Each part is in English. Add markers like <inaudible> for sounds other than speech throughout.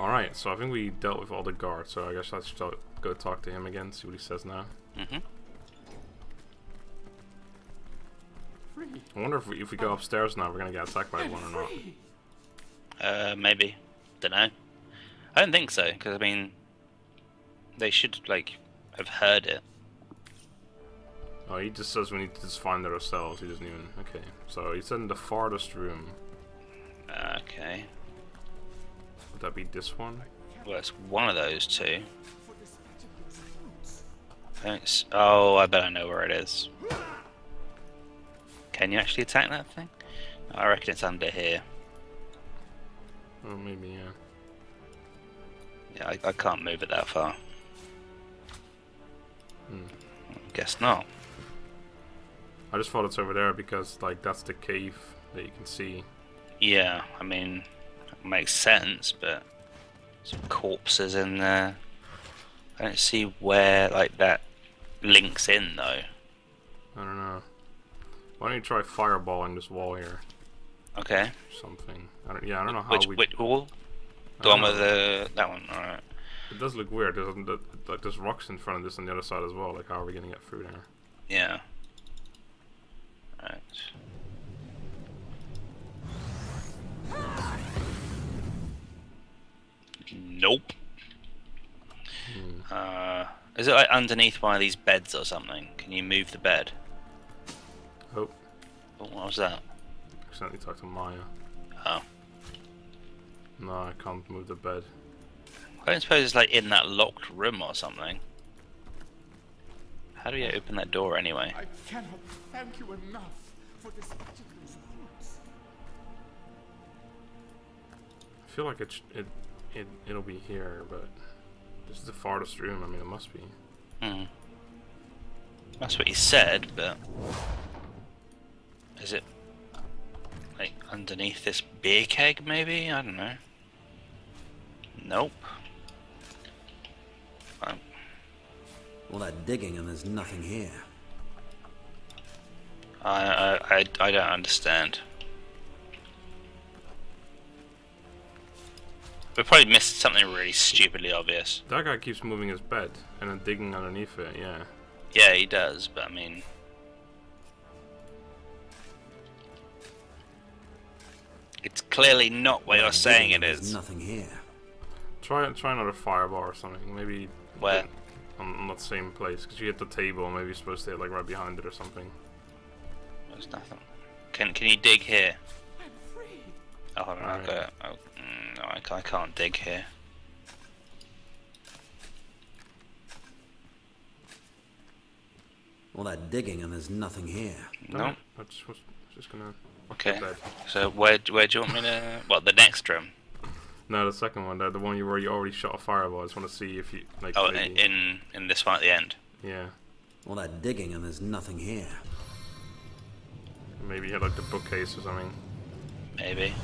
Alright, so I think we dealt with all the guards, so I guess I should go talk to him again, see what he says now. Mm-hmm. I wonder if we, if we go upstairs now, we're gonna get attacked by one or not. Uh, maybe. Don't know. I don't think so, because I mean, they should like have heard it. Oh, he just says we need to just find it ourselves. He doesn't even. Okay, so he's in the farthest room. Okay. Would that be this one? Well, it's one of those two. Thanks. Oh, I bet I know where it is. Can you actually attack that thing? I reckon it's under here. Oh, maybe, yeah. Yeah, I, I can't move it that far. Hmm. Guess not. I just thought it's over there because, like, that's the cave that you can see. Yeah, I mean, it makes sense, but some corpses in there. I don't see where, like, that links in, though. I don't know. Why don't you try fireballing this wall here? Okay. Something. I don't. Yeah, I don't know how which, we. Which wall? The one with the that one. All right. It does look weird. There's like there's rocks in front of this on the other side as well. Like how are we gonna get through there? Yeah. Right. Nope. Hmm. Uh, is it like underneath one of these beds or something? Can you move the bed? Oh. oh what was that? Accidentally talked to Maya. Oh. No, I can't move the bed. I don't suppose it's like in that locked room or something. How do we open that door anyway? I cannot thank you enough for this those. I feel like it, it, it, it'll be here, but this is the farthest room. I mean, it must be. Hmm. That's what he said, but is it like underneath this beer keg? Maybe I don't know. Nope. Um, All that digging and there's nothing here. I, I I I don't understand. We probably missed something really stupidly obvious. That guy keeps moving his bed and then digging underneath it. Yeah. Yeah, he does, but I mean. It's clearly not what you're saying it is. there's. Nothing here. Try try another fireball or something. Maybe Where? on, on that same place because you hit the table. Maybe you're supposed to hit like right behind it or something. There's nothing. Can can you dig here? I'm free. Oh, hold on, I've Alright. got it. No, I, can't dig here. All that digging and there's nothing here. No. I just was just gonna. Okay. So where where do you want me to? What the next room? No, the second one, the, the one you where you already shot a fireball. I just want to see if you like. Oh, in maybe, in, in this one at the end. yeah, All that digging and there's nothing here. maybe you had like the bookcase or something. Maybe.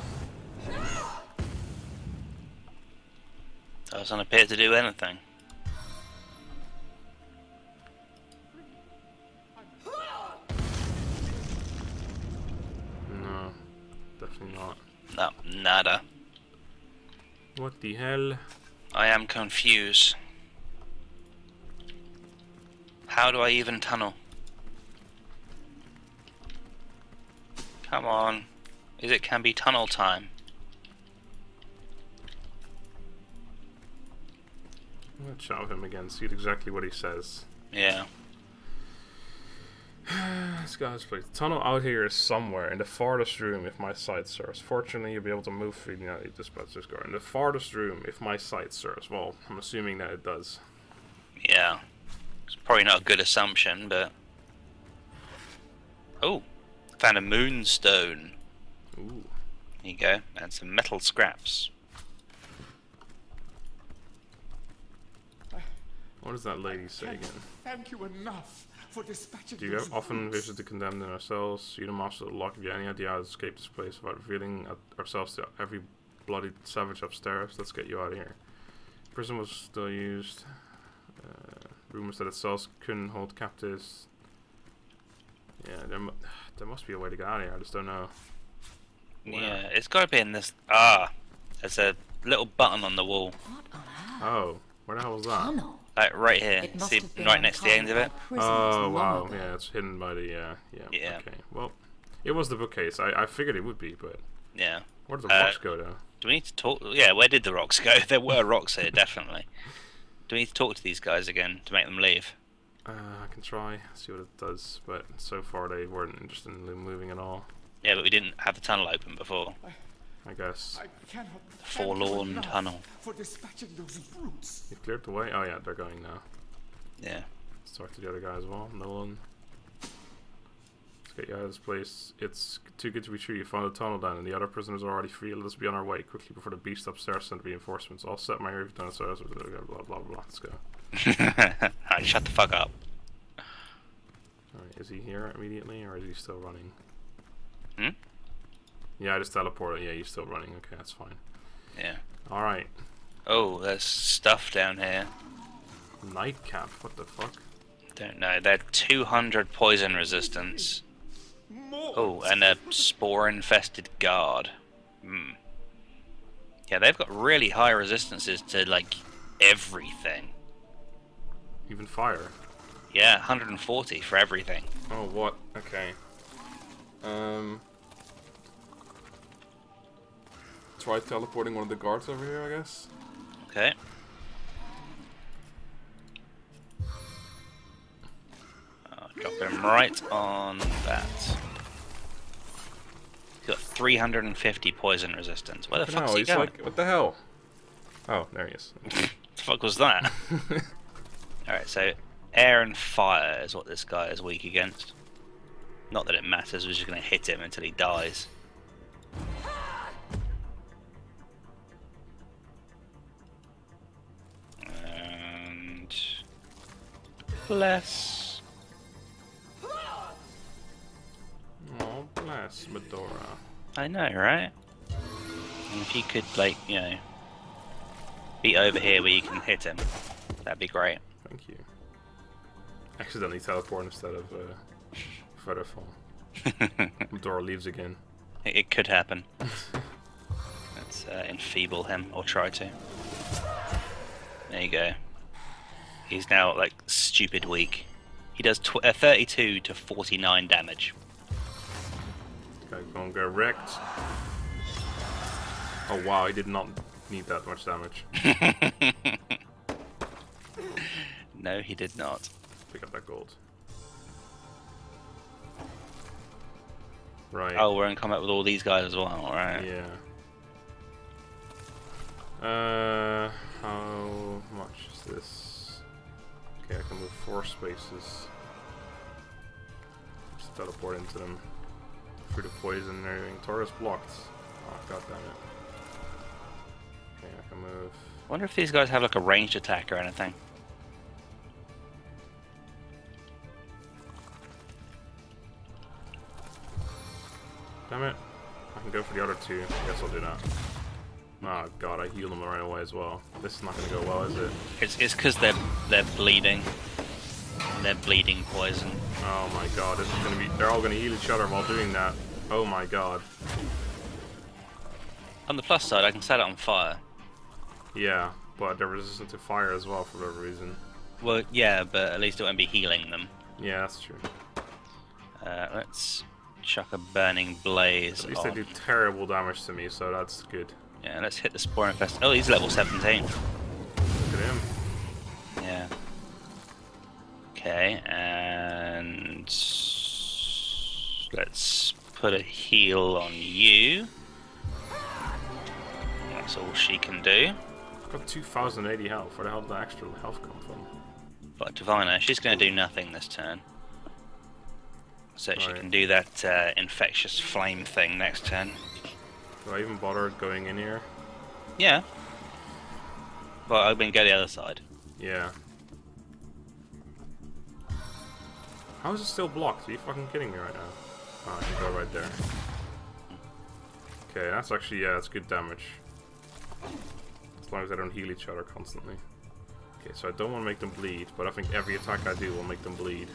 Doesn't appear to do anything. No, definitely not. No, nada. What the hell? I am confused. How do I even tunnel? Come on. Is it can be tunnel time? Let's shout him again. See exactly what he says. Yeah. <sighs> This guy's place. The tunnel out here is somewhere in the farthest room if my sight serves. Fortunately, you'll be able to move freely now you dispatch this guard. In the farthest room if my sight serves. Well, I'm assuming that it does. Yeah. It's probably not a good assumption, but. Oh! Found a moonstone. Ooh. There you go. And some metal scraps. What does that lady say again? Thank you enough for dispatching Do you those often roots. visit the condemned in ourselves? You the master the lock. Have you any idea how to escape this place without revealing ourselves to every bloody savage upstairs? Let's get you out of here. Prison was still used. Uh, rumors that its cells couldn't hold captives. Yeah, there, mu- <sighs> there must be a way to get out of here. I just don't know. Where? Yeah, it's gotta be in this. Ah! There's a little button on the wall, What on earth? Oh, where the hell was that? Tunnel. Like right here. See, right next to the end of it. uncovered by prisoners Oh wow, ago. yeah, it's hidden by the uh, yeah. Yeah. Okay, well, it was the bookcase. I, I figured it would be, but Yeah. where did the Uh, rocks go though? Do we need to talk? Yeah, where did the rocks go? <laughs> There were rocks here, definitely. Do we need to talk to these guys again to make them leave? Uh, I can try see what it does, but so far they weren't interested in moving at all. Yeah, but we didn't have the tunnel open before. I guess I cannot Forlorn tunnel. For dispatching those brutes. you cleared the way. Oh yeah, they're going now. Yeah. Let's talk to the other guy as well. Nolan. Let's get you out of this place. It's too good to be true. You found a tunnel down, and the other prisoners are already free. Let us be on our way quickly before the beast upstairs sent reinforcements. I'll set my roof downstairs. Blah blah blah blah. Let's go. <laughs> Alright, shut the fuck up. Alright, is he here immediately, or is he still running? Hmm? Yeah, I just teleported. Yeah, you're still running. Okay, that's fine. Yeah. Alright. Oh, there's stuff down here. Nightcap. What the fuck? Don't know. They're 200 poison resistance. Oh, and a spore infested guard. Hmm. Yeah, they've got really high resistances to like everything. Even fire. Yeah, 140 for everything. Oh, what? Okay. Um. Try teleporting one of the guards over here, I guess. Okay. I'll drop him right on that. He's got 350 poison resistance. Where the No, fuck's he he's going? like, what the hell? Oh, there he is. <laughs> the fuck was that? <laughs> Alright, so air and fire is what this guy is weak against. Not that it matters, we're just gonna hit him until he dies. Bless. oh, bless Madora. I know, right? And if you could, like, you know, be over here where you can hit him, that'd be great. Thank you. Accidentally teleport instead of uh, Featherfall. <laughs> Madora leaves again. It, it could happen. <laughs> Let's uh, enfeeble him, or try to. There you go. He's now, like, stupid weak. He does tw- uh, 32 to 49 damage. Gonna get wrecked. Oh wow, he did not need that much damage. <laughs> no, he did not. Pick up that gold. Right. Oh, we're in combat with all these guys as well, right? Yeah. Uh, how much is this? Okay, I can move four spaces. Just teleport into them through the poison and everything. Taurus blocked. Oh, god damn it. Okay, I can move. I wonder if these guys have, like, a ranged attack or anything. Damn it. I can go for the other two. I guess I'll do that. Oh god, I healed them right away as well. This is not gonna go well, is it? It's it's because they're they're bleeding. They're bleeding poison. Oh my god, this is gonna be. They're all gonna heal each other while doing that. Oh my god. On the plus side, I can set it on fire. Yeah, but they're resistant to fire as well for whatever reason. Well, yeah, but at least it won't be healing them. Yeah, that's true. Uh, let's chuck a burning blaze At least on. they do terrible damage to me, so that's good. Yeah, let's hit the spore infest. Oh, he's level 17. Look at him. Yeah. Okay, and let's put a heal on you. That's all she can do. I've got 2080 health. Where the hell did the extra health come from? But Divina, she's going to do nothing this turn. So she can do that uh, infectious flame thing next turn. Do I even bother going in here? Yeah. Well, I'm to go the other side. Yeah. How is it still blocked? Are you fucking kidding me right now? Oh, I can go right there. Okay, that's actually, yeah, that's good damage. As long as they don't heal each other constantly. Okay, so I don't want to make them bleed, but I think every attack I do will make them bleed.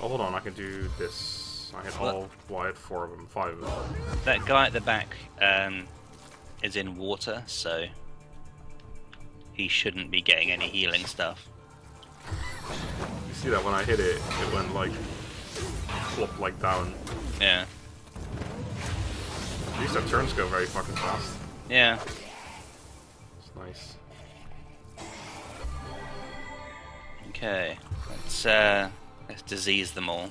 Oh, hold on, I can do this. I hit What? all, well, I hit four of them, five of them. That guy at the back, um, is in water, so he shouldn't be getting any healing stuff. You see that when I hit it, it went like flop like down. Yeah. At least our turns go very fucking fast. Yeah. It's nice. Okay. Let's uh let's disease them all.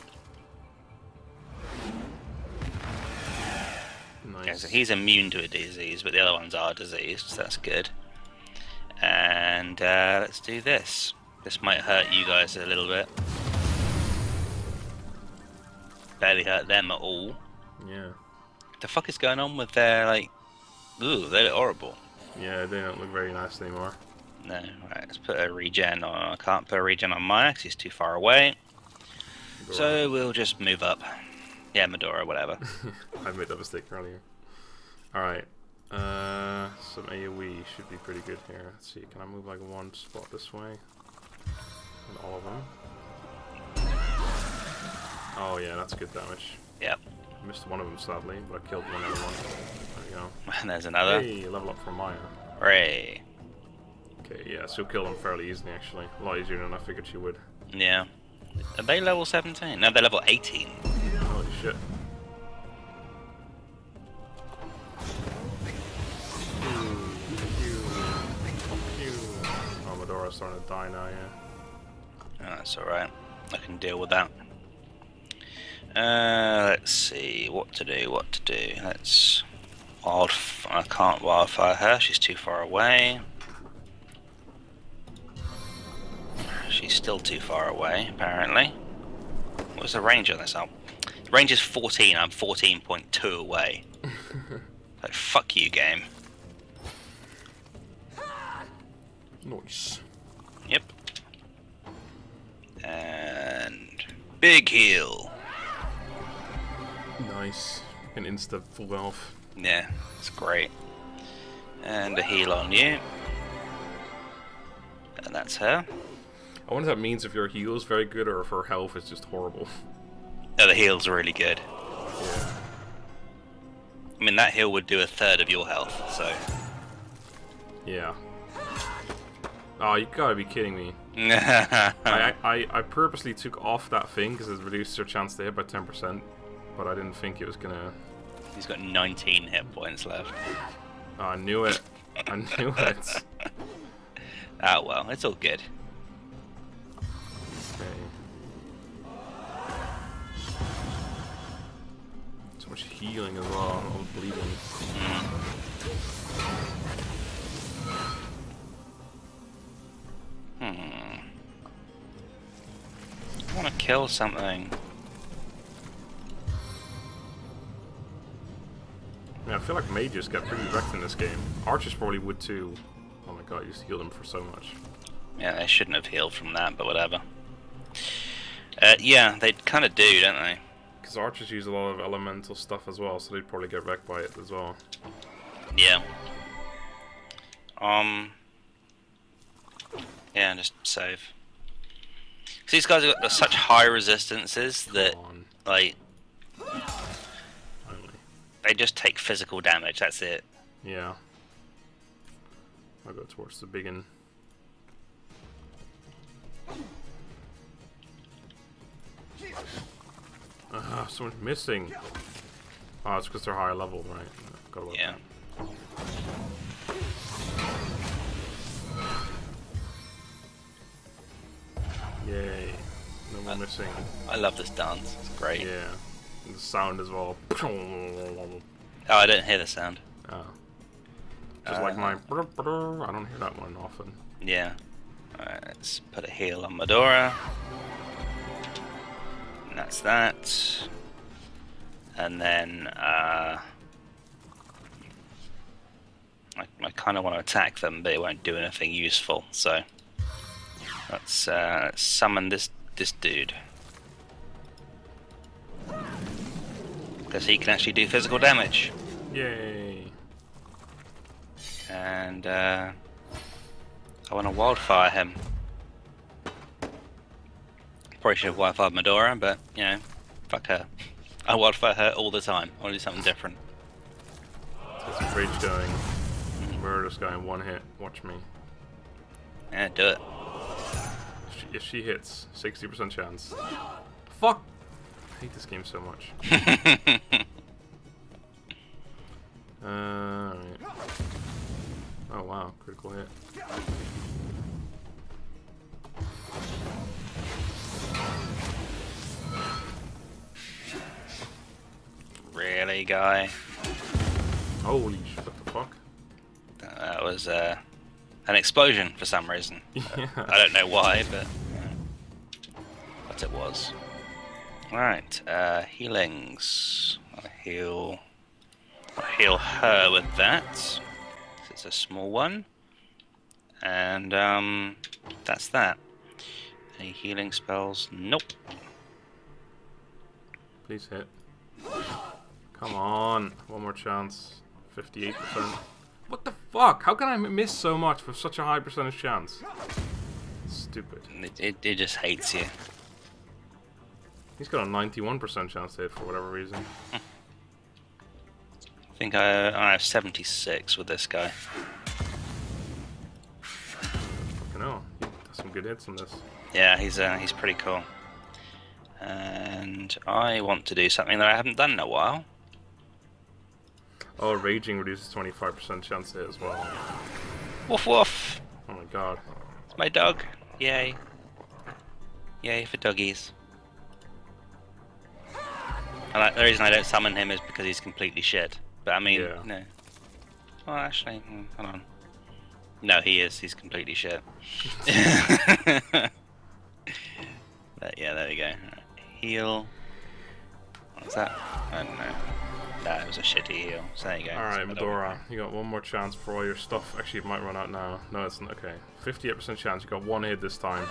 Okay, so he's immune to a disease, but the other ones are diseased, so that's good. And uh, let's do this. This might hurt you guys a little bit. Barely hurt them at all. Yeah. The fuck is going on with their like? Ooh, they look horrible. Yeah, they don't look very nice anymore. No, right. Let's put a regen on. I can't put a regen on Maya 'cause he's too far away. So we'll just move up. Yeah, Madora, whatever. <laughs> I made that mistake earlier. Alright. Uh, some AoE should be pretty good here. Let's see, can I move like one spot this way? And all of them? Oh yeah, that's good damage. yep. Missed one of them sadly, but I killed one other one. There you go. <laughs> And there's another. Hey, level up for Maya. Hooray. Okay, yeah, so kill them fairly easily actually. A lot easier than I figured she would. Yeah. Are they level 17? No, they're level 18. Oh, Madora's starting to die now, yeah. Oh, that's alright. I can deal with that. Uh, let's see what to do. What to do. Let's wild. I can't wildfire her. She's too far away. She's still too far away, apparently. What's the range on this? Oh, the range is 14. I'm 14.2 away. <laughs> like fuck you, game. Nice. And big heal. Nice. An insta full health. Yeah, it's great. And a heal on you. And that's her. I wonder if that means if your heal is very good or if her health is just horrible. Oh, the heal's really good. yeah. I mean, that heal would do a third of your health, so. Yeah. Oh, you gotta be kidding me. <laughs> I, I, I purposely took off that thing because it reduced your chance to hit by 10%, but I didn't think it was gonna. He's got 19 hit points left. Oh, I knew it. I knew <laughs> it. Ah, well, it's all good. Okay. So much healing as well. All bleeding. Hmm. I want to kill something. I, mean, I feel like mages get pretty wrecked in this game. Archers probably would too. Oh my god, you just heal them for so much. Yeah, they shouldn't have healed from that, but whatever. Uh, yeah, they kind of do, don't they? Because archers use a lot of elemental stuff as well, so they'd probably get wrecked by it as well. Yeah. Um. Yeah, just save. 'Cause these guys have got such high resistances that, like, they just take physical damage. That's it. Yeah. I'll go towards the big one. Ah, so much missing. Oh, it's because they're higher level, right? Yeah. that. Missing. I love this dance. It's great. Yeah. And the sound as well. <laughs> Oh, I don't hear the sound. Oh. Just like Uh, mine. I don't hear that one often. Yeah. Alright, let's put a heal on Madora. And that's that. And then, uh. I, I kind of want to attack them, but it won't do anything useful, so. Let's, uh, let's summon this, this dude. Because he can actually do physical damage. Yay. And, uh. I want to wildfire him. Probably should have wildfired Madora, but, you know, fuck her. <laughs> I wildfire her all the time. I want to do something different. Get some rage going. murder this guy in one hit. Watch me. Yeah, do it. If she, if she hits, 60% chance. Fuck! I hate this game so much. <laughs> Uh, alright. Oh wow, critical hit. really, guy? Holy sh! What the fuck? That was uh, an explosion for some reason. <laughs> yeah. I don't know why, but but it was. Alright, uh, healings. I'll heal. I'll heal her with that. It's a small one. And um, that's that. Any healing spells? Nope. Please hit. Come on, one more chance. 58%. What the fuck? How can I miss so much with such a high percentage chance? Stupid. It, it, it just hates you. He's got a 91% chance to hit for whatever reason. <laughs> I think I, I have 76 with this guy. Fucking hell. He does some good hits on this. Yeah, he's uh, he's pretty cool. And I want to do something that I haven't done in a while. Oh, Raging reduces 25% chance to hit as well. Woof woof! Oh my god. It's my dog. Yay. Yay for doggies. And like, the reason I don't summon him is because he's completely shit. But I mean, Yeah. no. Well, actually, hmm, hold on. No, he is. He's completely shit. <laughs> but yeah, there we go. Heal. What's that? I don't know. It was a shitty heal. So there you go. Alright, Madora, you got one more chance for all your stuff. Actually, it might run out now. No, it's not. Okay. 58% chance. You got one hit this time.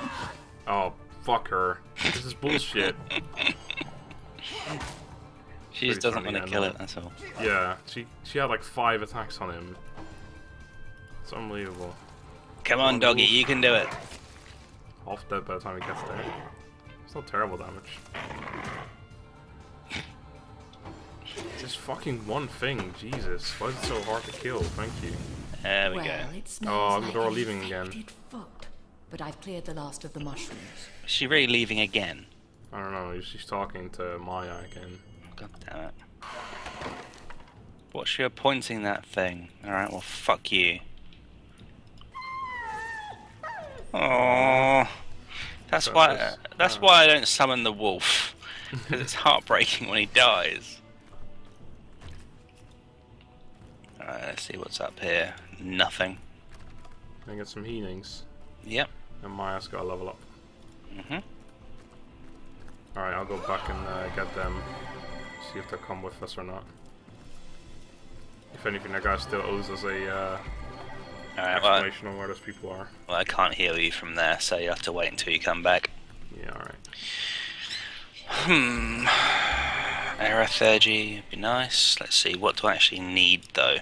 Oh, fuck her. This is bullshit. <laughs> She just doesn't want to kill it, that's all. Yeah, she she had like five attacks on him. It's unbelievable. Come on, doggy, you can do it. Half dead by the time he gets there. It's not terrible damage. Just fucking one thing, Jesus. Why is it so hard to kill? Thank you. There we well, go. Oh, smells like Madora an leaving again. infected foot, but I've cleared the last of the mushrooms. Is she really leaving again? I don't know, she's talking to Maya again. God damn it. What's she appointing that thing? Alright, well, fuck you. Oh, that's why. That's uh, why I don't summon the wolf, because it's heartbreaking when he dies. Alright, let's see what's up here. Nothing. I get some healings. Yep. And Maya's got a level up. Mhm. Alright, I'll go back and uh, get them. See if they come with us or not. If anything, that guy still owes us a uh, Alright, well, explanation on where those people are. well, I can't heal you from there, so you have to wait until you come back. Yeah, alright. Hmm. Aerotheurgy would be nice. Let's see, what do I actually need though?